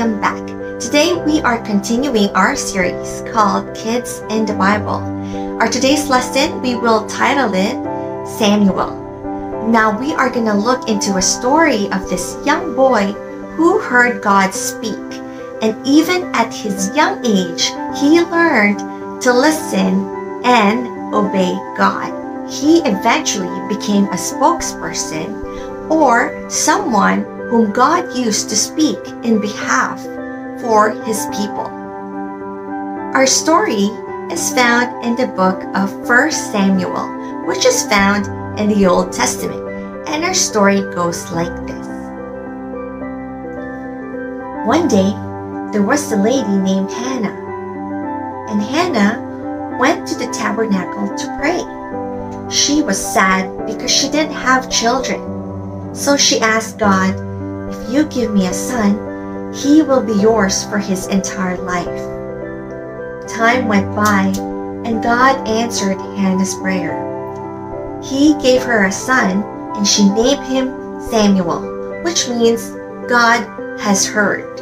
welcome back. Today we are continuing our series called Kids in the Bible. Our today's lesson we will title it Samuel. Now we are going to look into a story of this young boy who heard God speak. And even at his young age, he learned to listen and obey God. He eventually became a spokesperson or someone whom God used to speak in behalf for his people. Our story is found in the book of 1 Samuel, which is found in the Old Testament, and our story goes like this. One day, there was a lady named Hannah, and Hannah went to the tabernacle to pray. She was sad because she didn't have children, so she asked God you give me a son, he will be yours for his entire life. Time went by, and God answered Hannah's prayer. He gave her a son, and she named him Samuel, which means God has heard.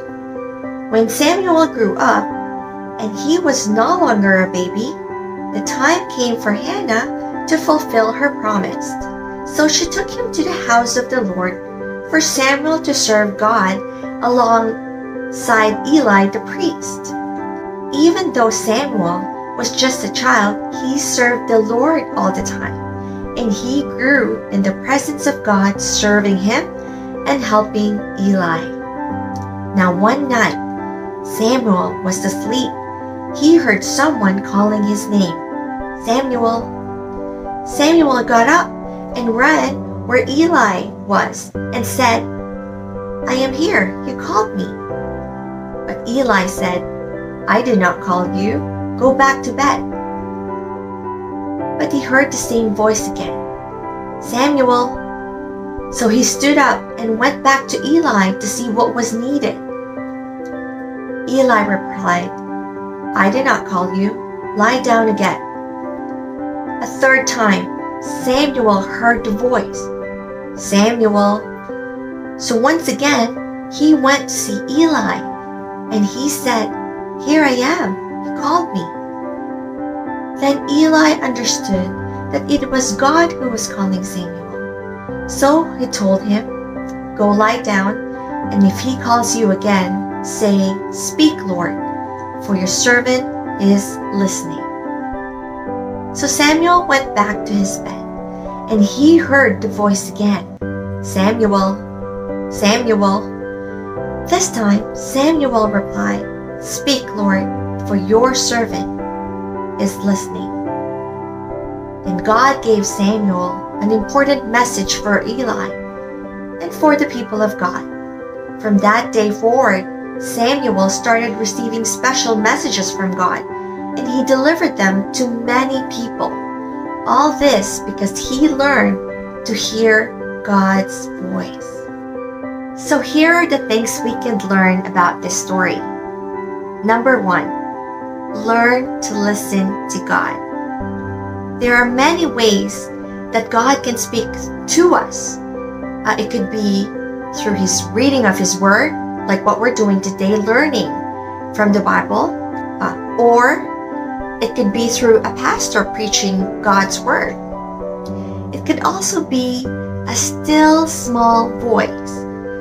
When Samuel grew up, and he was no longer a baby, the time came for Hannah to fulfill her promise. So she took him to the house of the Lord for Samuel to serve God alongside Eli the priest. Even though Samuel was just a child, he served the Lord all the time, and he grew in the presence of God, serving him and helping Eli. Now, one night, Samuel was asleep. He heard someone calling his name Samuel. Samuel got up and ran where Eli was and said, I am here, you called me. But Eli said, I did not call you, go back to bed. But he heard the same voice again, Samuel. So he stood up and went back to Eli to see what was needed. Eli replied, I did not call you, lie down again. A third time, Samuel heard the voice. Samuel. So once again, he went to see Eli, and he said, Here I am, he called me. Then Eli understood that it was God who was calling Samuel. So he told him, Go lie down, and if he calls you again, say, Speak, Lord, for your servant is listening. So Samuel went back to his bed. And he heard the voice again Samuel, Samuel. This time Samuel replied, Speak, Lord, for your servant is listening. And God gave Samuel an important message for Eli and for the people of God. From that day forward, Samuel started receiving special messages from God, and he delivered them to many people. All this because he learned to hear God's voice. So here are the things we can learn about this story. Number one, learn to listen to God. There are many ways that God can speak to us. Uh, it could be through His reading of His Word, like what we're doing today, learning from the Bible, uh, or it could be through a pastor preaching God's word. It could also be a still small voice.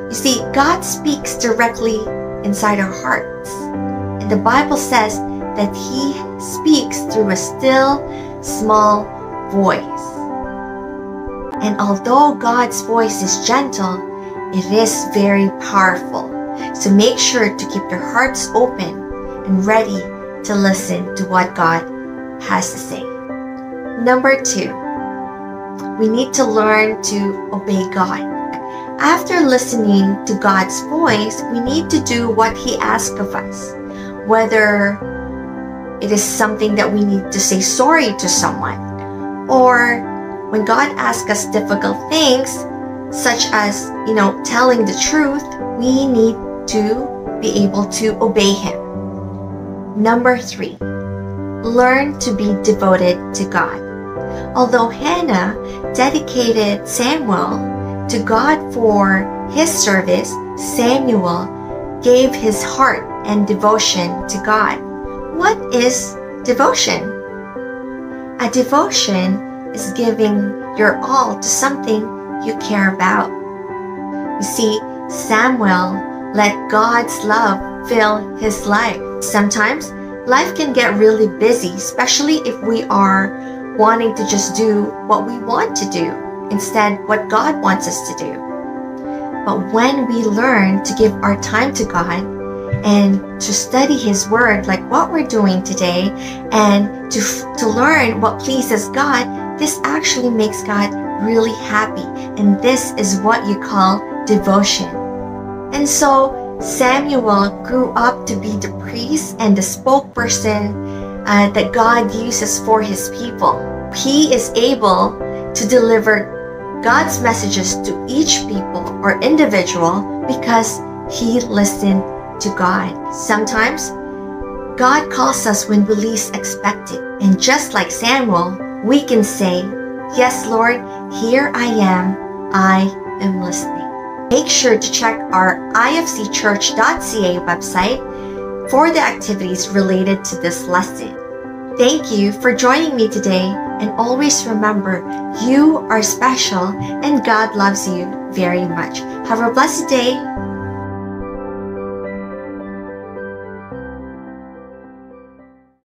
You see, God speaks directly inside our hearts. And the Bible says that He speaks through a still small voice. And although God's voice is gentle, it is very powerful. So make sure to keep your hearts open and ready to listen to what God has to say. Number two, we need to learn to obey God. After listening to God's voice, we need to do what He asks of us. Whether it is something that we need to say sorry to someone, or when God asks us difficult things, such as, you know, telling the truth, we need to be able to obey Him. Number three, learn to be devoted to God. Although Hannah dedicated Samuel to God for his service, Samuel gave his heart and devotion to God. What is devotion? A devotion is giving your all to something you care about. You see, Samuel let God's love fill his life. Sometimes life can get really busy, especially if we are wanting to just do what we want to do instead what God wants us to do. But when we learn to give our time to God and to study His Word, like what we're doing today, and to, to learn what pleases God, this actually makes God really happy. And this is what you call devotion. And so Samuel grew up to be the priest and the spokesperson uh, that God uses for his people. He is able to deliver God's messages to each people or individual because he listened to God. Sometimes God calls us when we least expect it. And just like Samuel, we can say, Yes, Lord, here I am. I am listening. Make sure to check our ifcchurch.ca website for the activities related to this lesson. Thank you for joining me today, and always remember you are special and God loves you very much. Have a blessed day.